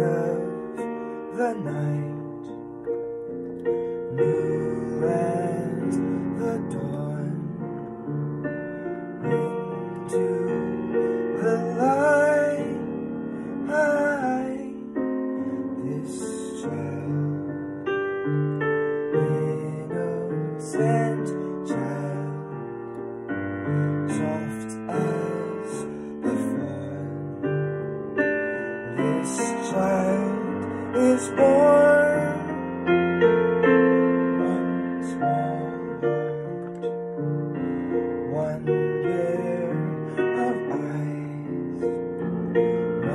of the night, new as the dawn, into the light, I, this child, innocent child, soft as the fawn, this child is born. One small heart, one pair of eyes,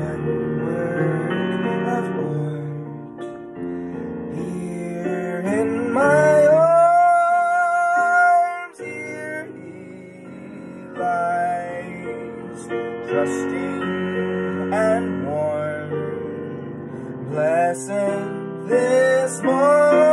one work of art. Here in my arms, here he lies, trusting and warm blessing this morn